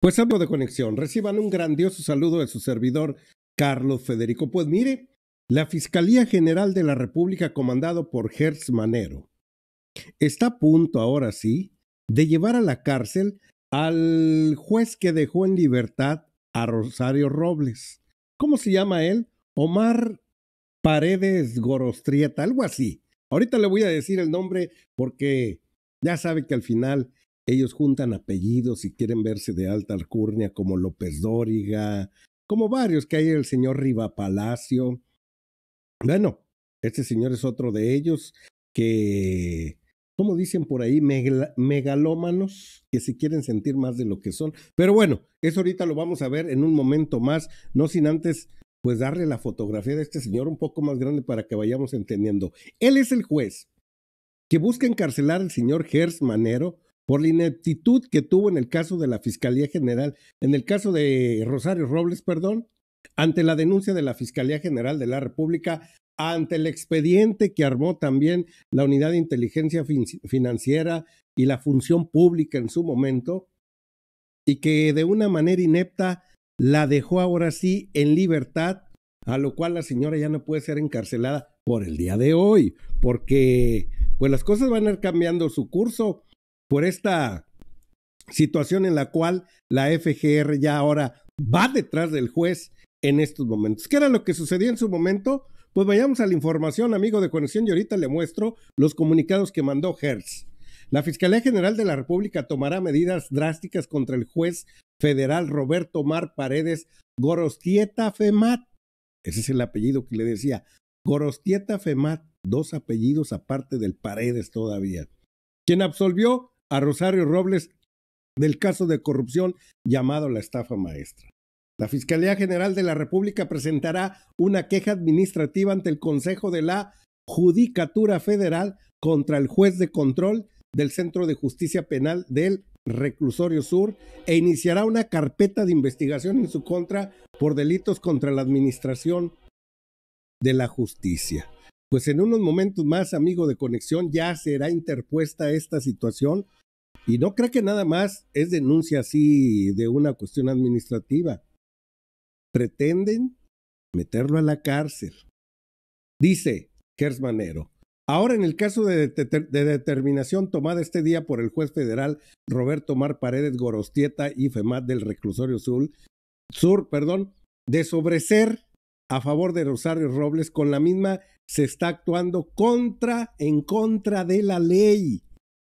Pues algo de conexión. Reciban un grandioso saludo de su servidor, Carlos Federico. Pues mire, la Fiscalía General de la República, comandado por Hertz Manero, está a punto, ahora sí, de llevar a la cárcel al juez que dejó en libertad a Rosario Robles. ¿Cómo se llama él? Omar Paredes Gorostrieta, algo así. Ahorita le voy a decir el nombre porque ya sabe que al final ellos juntan apellidos y quieren verse de alta alcurnia como López Dóriga, como varios que hay el señor Riva Palacio. Bueno, este señor es otro de ellos que, como dicen por ahí, megalómanos, que se quieren sentir más de lo que son. Pero bueno, eso ahorita lo vamos a ver en un momento más, no sin antes pues darle la fotografía de este señor un poco más grande para que vayamos entendiendo. Él es el juez que busca encarcelar al señor Gers Manero por la ineptitud que tuvo en el caso de la Fiscalía General, en el caso de Rosario Robles, perdón, ante la denuncia de la Fiscalía General de la República, ante el expediente que armó también la Unidad de Inteligencia Financiera y la Función Pública en su momento, y que de una manera inepta la dejó ahora sí en libertad, a lo cual la señora ya no puede ser encarcelada por el día de hoy, porque pues las cosas van a ir cambiando su curso por esta situación en la cual la FGR ya ahora va detrás del juez en estos momentos. ¿Qué era lo que sucedía en su momento? Pues vayamos a la información, amigo de conexión, y ahorita le muestro los comunicados que mandó Hertz. La Fiscalía General de la República tomará medidas drásticas contra el juez federal Roberto Mar Paredes Gorostieta Femat. Ese es el apellido que le decía. Gorostieta Femat, dos apellidos aparte del Paredes todavía. Quien absolvió a Rosario Robles del caso de corrupción llamado la estafa maestra. La Fiscalía General de la República presentará una queja administrativa ante el Consejo de la Judicatura Federal contra el juez de control del Centro de Justicia Penal del Reclusorio Sur e iniciará una carpeta de investigación en su contra por delitos contra la administración de la justicia. Pues en unos momentos más, amigo de conexión, ya será interpuesta esta situación y no creo que nada más es denuncia así de una cuestión administrativa. Pretenden meterlo a la cárcel. Dice Kersmanero. Ahora, en el caso de, determinación tomada este día por el juez federal Roberto Mar Paredes Gorostieta y FEMAT del Reclusorio Sur, Sur perdón, de sobreser a favor de Rosario Robles, con la misma se está actuando contra, en contra de la ley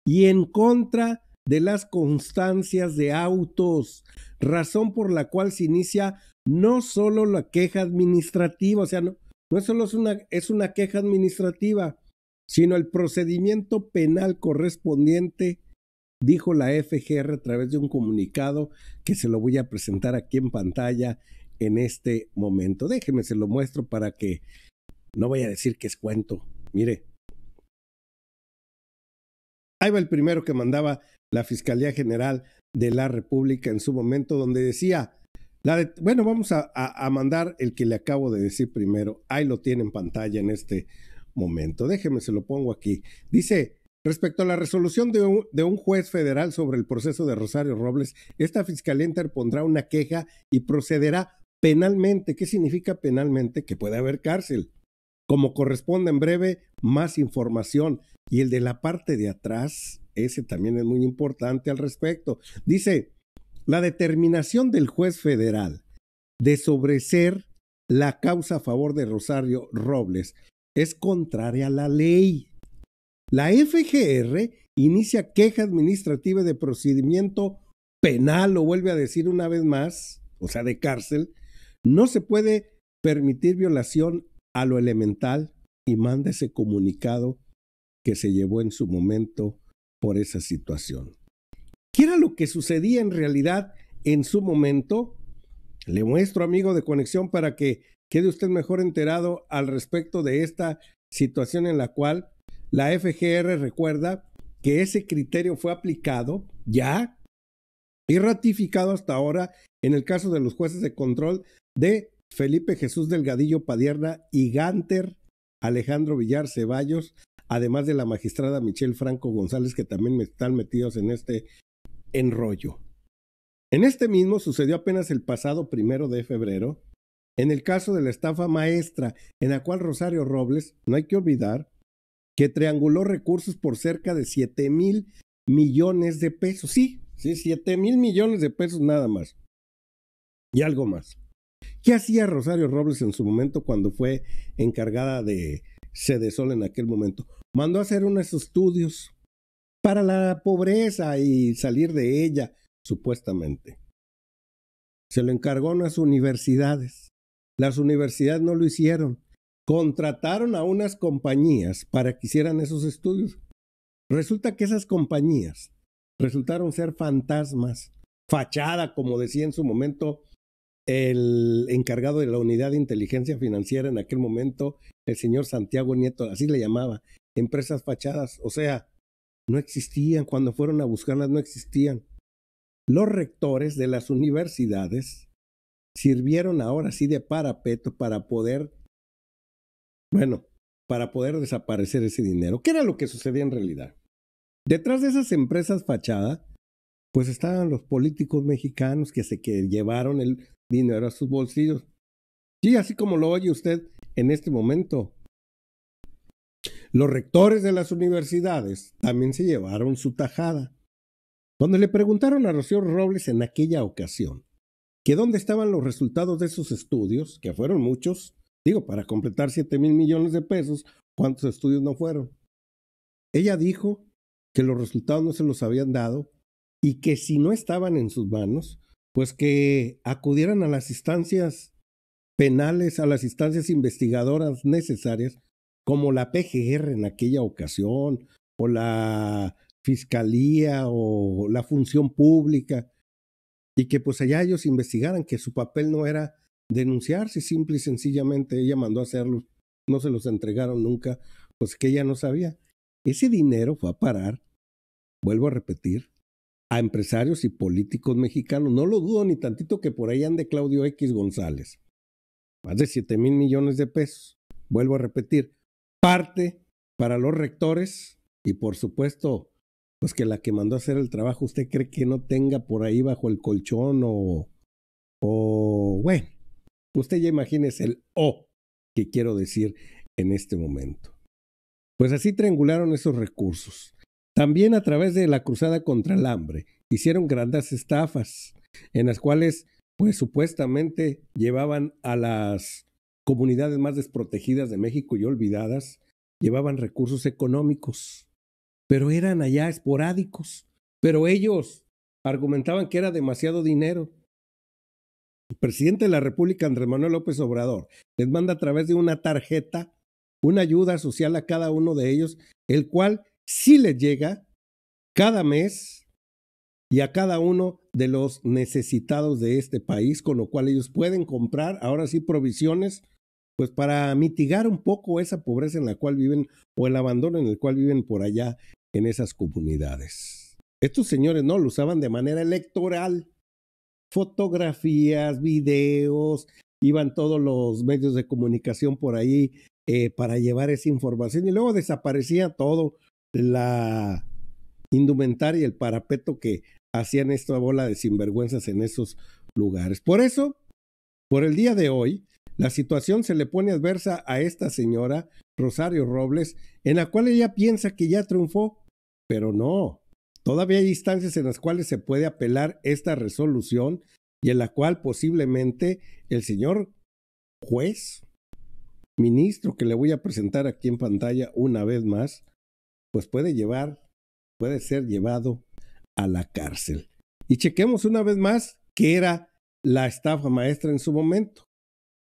y en contra de las constancias de autos, razón por la cual se inicia no solo la queja administrativa, o sea, no, no solo es una, es una queja administrativa, sino el procedimiento penal correspondiente, dijo la FGR a través de un comunicado que se lo voy a presentar aquí en pantalla en este momento. Déjeme, se lo muestro para que no vaya a decir que es cuento. Mire, Ahí va el primero que mandaba la Fiscalía General de la República en su momento, donde decía, la bueno, vamos a, a, mandar el que le acabo de decir primero. Ahí lo tiene en pantalla en este momento. Déjeme, se lo pongo aquí. Dice, respecto a la resolución de un, de un juez federal sobre el proceso de Rosario Robles, esta Fiscalía interpondrá una queja y procederá penalmente. ¿Qué significa penalmente? Que puede haber cárcel. Como corresponde en breve, más información. Y el de la parte de atrás, ese también es muy importante al respecto. Dice, la determinación del juez federal de sobreser la causa a favor de Rosario Robles es contraria a la ley. La FGR inicia queja administrativa de procedimiento penal, lo vuelve a decir una vez más, o sea, de cárcel. No se puede permitir violación a lo elemental y manda ese comunicado que se llevó en su momento por esa situación. ¿Qué era lo que sucedía en realidad en su momento? Le muestro, amigo de conexión, para que quede usted mejor enterado al respecto de esta situación en la cual la FGR recuerda que ese criterio fue aplicado ya y ratificado hasta ahora en el caso de los jueces de control de Felipe Jesús Delgadillo Padierna y Ganter Alejandro Villar Ceballos, además de la magistrada Michelle Franco González, que también están metidos en este enrollo. En este mismo sucedió apenas el pasado primero de febrero, en el caso de la estafa maestra, en la cual Rosario Robles, no hay que olvidar, que trianguló recursos por cerca de 7 mil millones de pesos. Sí, sí, 7 mil millones de pesos nada más. Y algo más. ¿Qué hacía Rosario Robles en su momento cuando fue encargada de Sol en aquel momento? Mandó a hacer unos estudios para la pobreza y salir de ella, supuestamente. Se lo encargó a unas universidades. Las universidades no lo hicieron. Contrataron a unas compañías para que hicieran esos estudios. Resulta que esas compañías resultaron ser fantasmas, fachada, como decía en su momento el encargado de la unidad de inteligencia financiera en aquel momento, el señor Santiago Nieto, así le llamaba, empresas fachadas, o sea, no existían, cuando fueron a buscarlas no existían. Los rectores de las universidades sirvieron ahora sí de parapeto para poder, bueno, para poder desaparecer ese dinero. ¿Qué era lo que sucedía en realidad? Detrás de esas empresas fachada, pues estaban los políticos mexicanos que se que llevaron el dinero a sus bolsillos. Y así como lo oye usted en este momento. Los rectores de las universidades también se llevaron su tajada. Cuando le preguntaron a Rocío Robles en aquella ocasión que dónde estaban los resultados de esos estudios, que fueron muchos, digo, para completar 7 mil millones de pesos, ¿cuántos estudios no fueron? Ella dijo que los resultados no se los habían dado y que si no estaban en sus manos, pues que acudieran a las instancias penales, a las instancias investigadoras necesarias, como la PGR en aquella ocasión, o la Fiscalía, o la Función Pública, y que pues allá ellos investigaran que su papel no era denunciarse, simple y sencillamente ella mandó a hacerlo, no se los entregaron nunca, pues que ella no sabía. Ese dinero fue a parar, vuelvo a repetir, a empresarios y políticos mexicanos. No lo dudo ni tantito que por ahí ande Claudio X González. Más de 7 mil millones de pesos. Vuelvo a repetir, parte para los rectores y por supuesto, pues que la que mandó a hacer el trabajo, ¿usted cree que no tenga por ahí bajo el colchón o, o, bueno, usted ya imagínese el O que quiero decir en este momento. Pues así triangularon esos recursos. También a través de la cruzada contra el hambre hicieron grandes estafas en las cuales pues supuestamente llevaban a las comunidades más desprotegidas de México y olvidadas, llevaban recursos económicos, pero eran allá esporádicos, pero ellos argumentaban que era demasiado dinero. El presidente de la República, Andrés Manuel López Obrador, les manda a través de una tarjeta una ayuda social a cada uno de ellos, el cual si les llega cada mes y a cada uno de los necesitados de este país, con lo cual ellos pueden comprar ahora sí provisiones, pues para mitigar un poco esa pobreza en la cual viven o el abandono en el cual viven por allá en esas comunidades. Estos señores no lo usaban de manera electoral. Fotografías, videos, iban todos los medios de comunicación por ahí eh, para llevar esa información y luego desaparecía todo la indumentaria y el parapeto que hacían esta bola de sinvergüenzas en esos lugares. Por eso, por el día de hoy, la situación se le pone adversa a esta señora Rosario Robles, en la cual ella piensa que ya triunfó, pero no. Todavía hay instancias en las cuales se puede apelar esta resolución y en la cual posiblemente el señor juez, ministro que le voy a presentar aquí en pantalla una vez más, pues puede llevar, puede ser llevado a la cárcel. Y chequemos una vez más qué era la estafa maestra en su momento.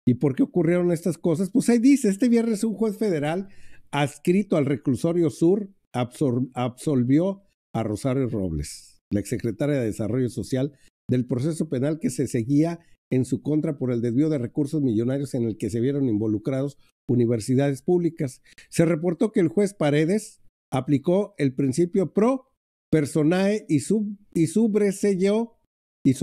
¿Y por qué ocurrieron estas cosas? Pues ahí dice, este viernes un juez federal adscrito al reclusorio sur absolvió a Rosario Robles, la exsecretaria de Desarrollo Social, del proceso penal que se seguía en su contra por el desvío de recursos millonarios en el que se vieron involucrados universidades públicas. Se reportó que el juez Paredes aplicó el principio pro personae y, sub, y sobreselló, y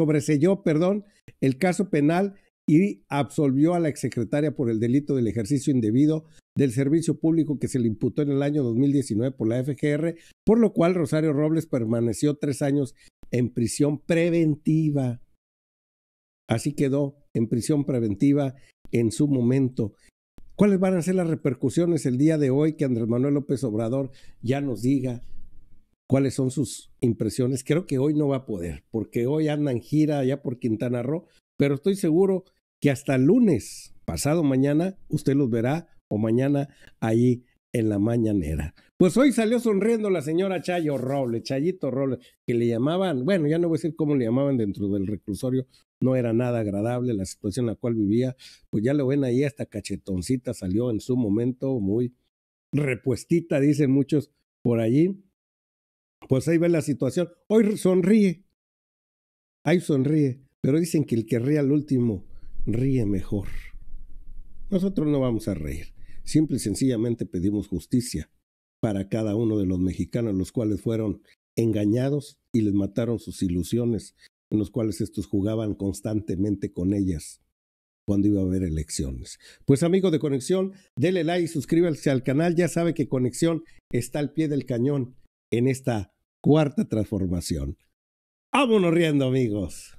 perdón, el caso penal y absolvió a la exsecretaria por el delito del ejercicio indebido del servicio público que se le imputó en el año 2019 por la FGR, por lo cual Rosario Robles permaneció tres años en prisión preventiva. Así quedó en prisión preventiva en su momento. ¿Cuáles van a ser las repercusiones el día de hoy que Andrés Manuel López Obrador ya nos diga cuáles son sus impresiones? Creo que hoy no va a poder, porque hoy andan gira allá por Quintana Roo, pero estoy seguro que hasta el lunes, pasado mañana, usted los verá o mañana ahí en la mañanera. Pues hoy salió sonriendo la señora Chayo Roble, Chayito Roble, que le llamaban, bueno, ya no voy a decir cómo le llamaban dentro del reclusorio, no era nada agradable la situación en la cual vivía, pues ya lo ven ahí, esta cachetoncita salió en su momento muy repuestita, dicen muchos por allí. Pues ahí ve la situación. Hoy sonríe, ahí sonríe, pero dicen que el que ríe al último ríe mejor. Nosotros no vamos a reír. Simple y sencillamente pedimos justicia para cada uno de los mexicanos, los cuales fueron engañados y les mataron sus ilusiones, en los cuales estos jugaban constantemente con ellas cuando iba a haber elecciones. Pues amigo de Conexión, dele like y suscríbase al canal. Ya sabe que Conexión está al pie del cañón en esta cuarta transformación. Vámonos riendo, amigos.